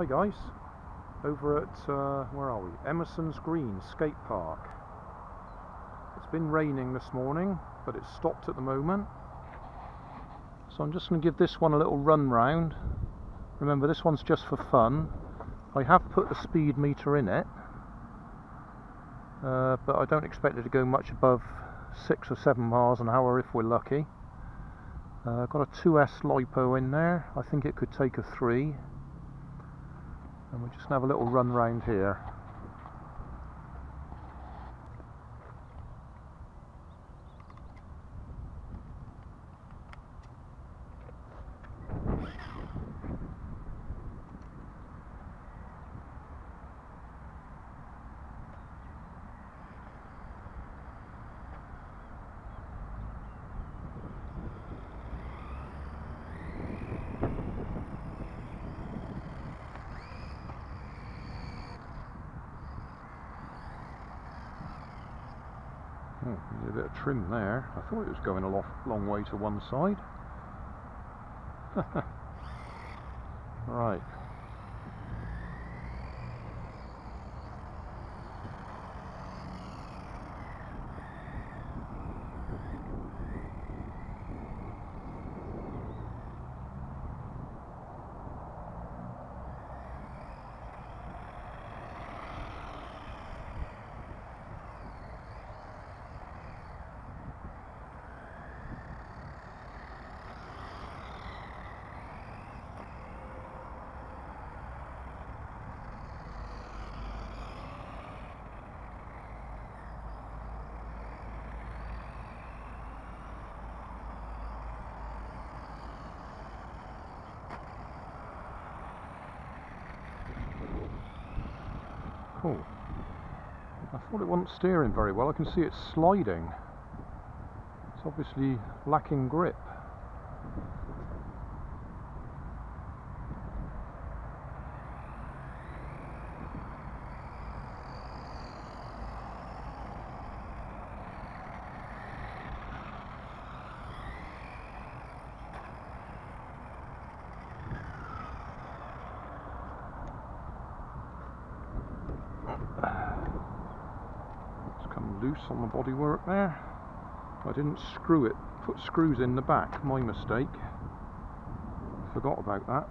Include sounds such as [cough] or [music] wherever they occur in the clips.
Hi guys, over at, uh, where are we? Emerson's Green Skate Park. It's been raining this morning, but it's stopped at the moment. So I'm just going to give this one a little run round. Remember this one's just for fun. I have put the speed meter in it, uh, but I don't expect it to go much above 6 or 7 miles an hour if we're lucky. Uh, I've got a 2S LiPo in there, I think it could take a 3 and we're just going to have a little run round here. Oh, a bit of trim there. I thought it was going a long, long way to one side. [laughs] right. Cool. I thought it wasn't steering very well. I can see it's sliding. It's obviously lacking grip. It's come loose on the bodywork there. I didn't screw it, put screws in the back, my mistake. Forgot about that.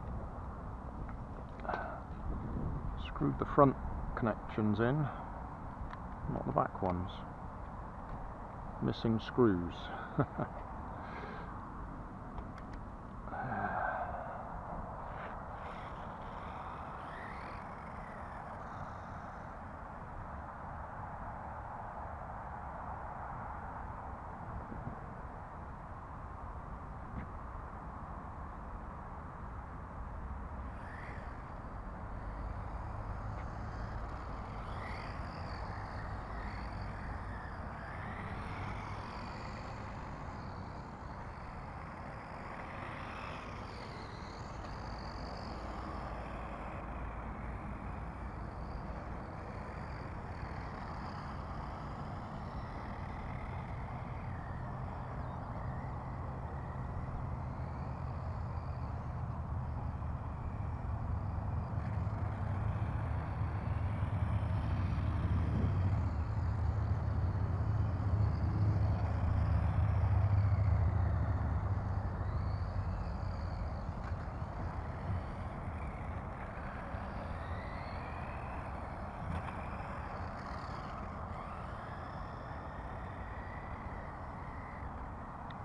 Screwed the front connections in, not the back ones. Missing screws. [laughs]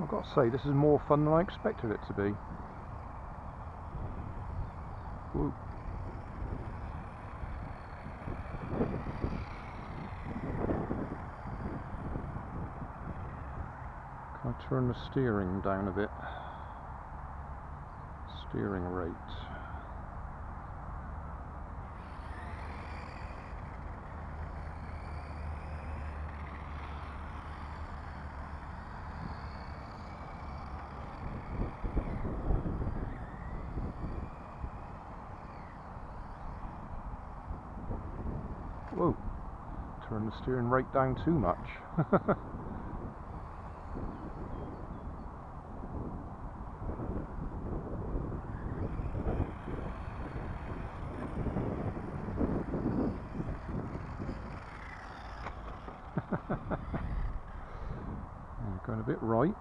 I've got to say, this is more fun than I expected it to be. Woo. Can I turn the steering down a bit? Steering rate. And the steering rate down too much. [laughs] going a bit right.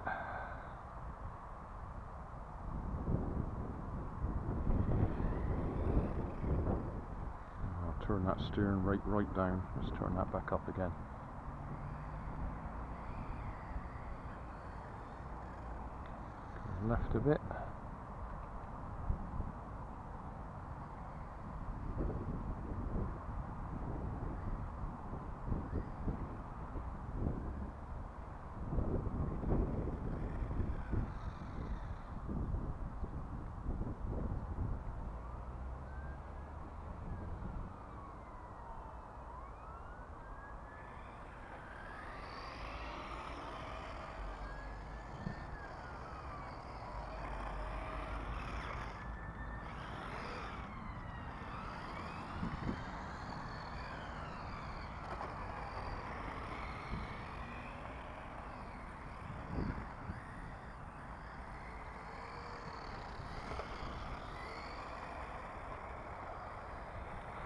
Steering right, right down. Let's turn that back up again. Left a bit.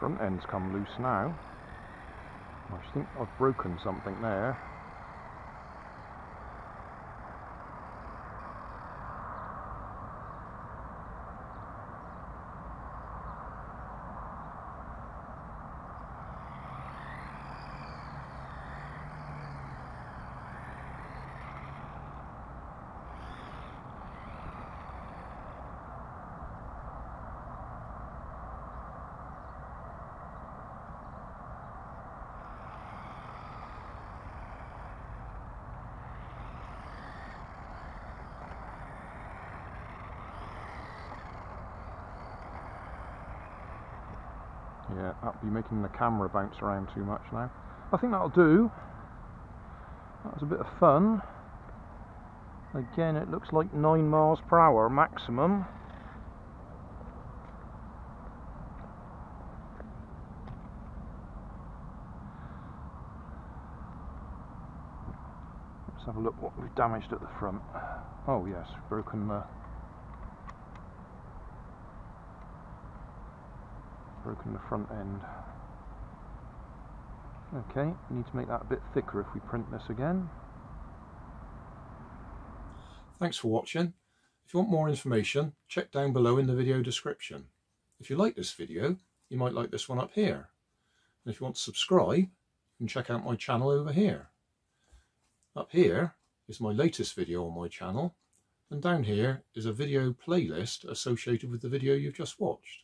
Front end's come loose now. I think I've broken something there. Yeah, that'll be making the camera bounce around too much now. I think that'll do. That was a bit of fun. Again, it looks like 9 miles per hour maximum. Let's have a look what we've damaged at the front. Oh yes, broken the broken the front end. Okay, need to make that a bit thicker if we print this again. Thanks for watching. If you want more information, check down below in the video description. If you like this video, you might like this one up here. And if you want to subscribe, you can check out my channel over here. Up here is my latest video on my channel, and down here is a video playlist associated with the video you've just watched.